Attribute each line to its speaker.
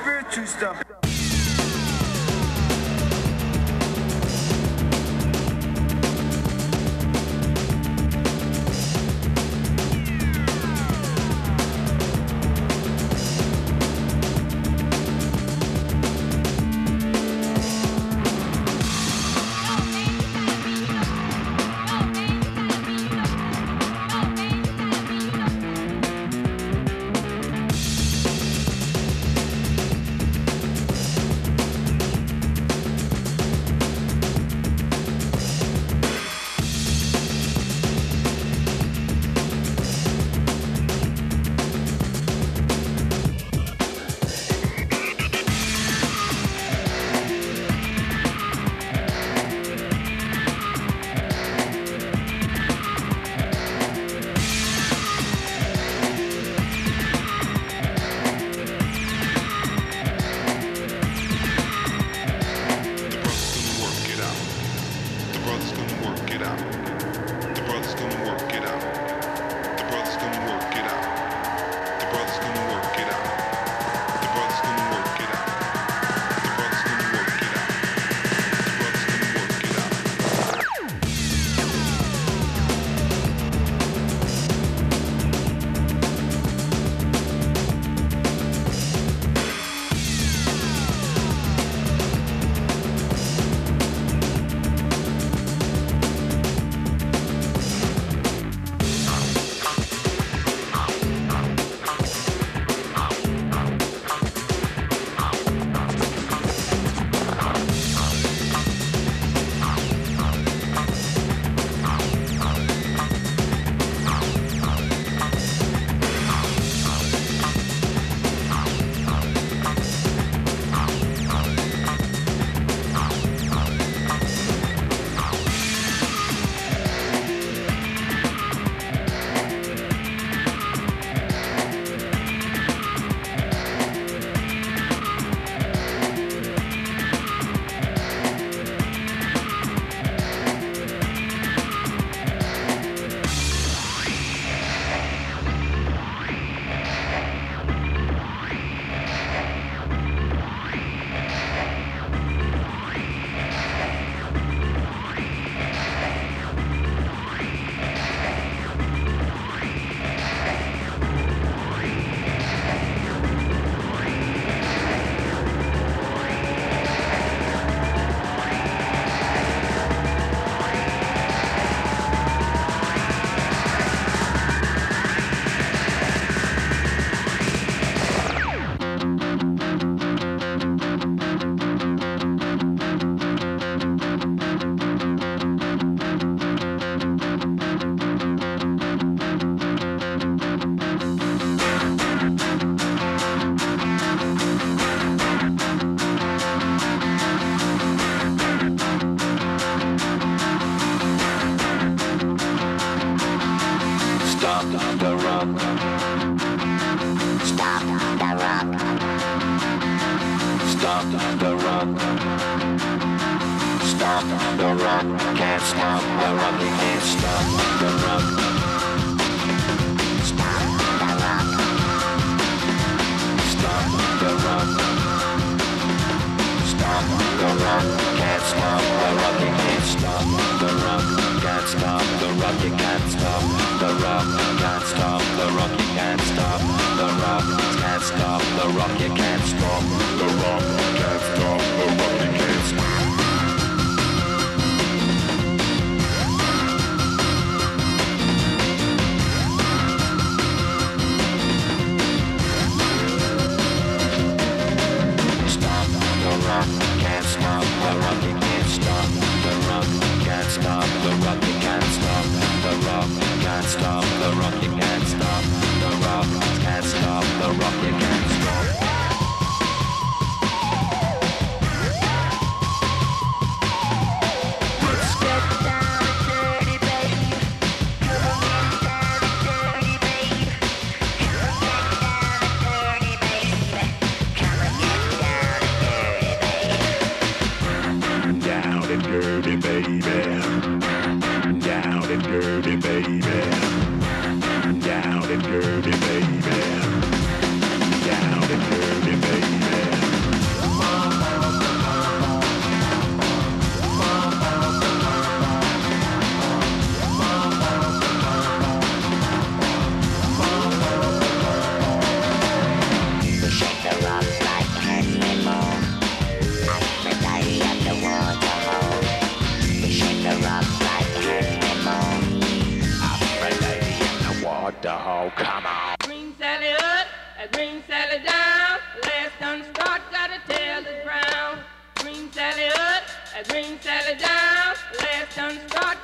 Speaker 1: spiritual stuff.
Speaker 2: 场。
Speaker 1: stop, the rock you can't stop, the rock can't stop, the rock. Stop the rock. Stop the rock. Can't Stop the rock you can't stop, the rock can't stop, the rock you can't stop, the rock can't stop, the rock you can't stop, the rock can't stop, the rock you can't stop, the rock can't stop. dirty baby. the hole. Come on.
Speaker 3: Green Sally up, a green Sally down. Last gun start, gotta tell the ground. Green Sally up, a green Sally down. Last gun start,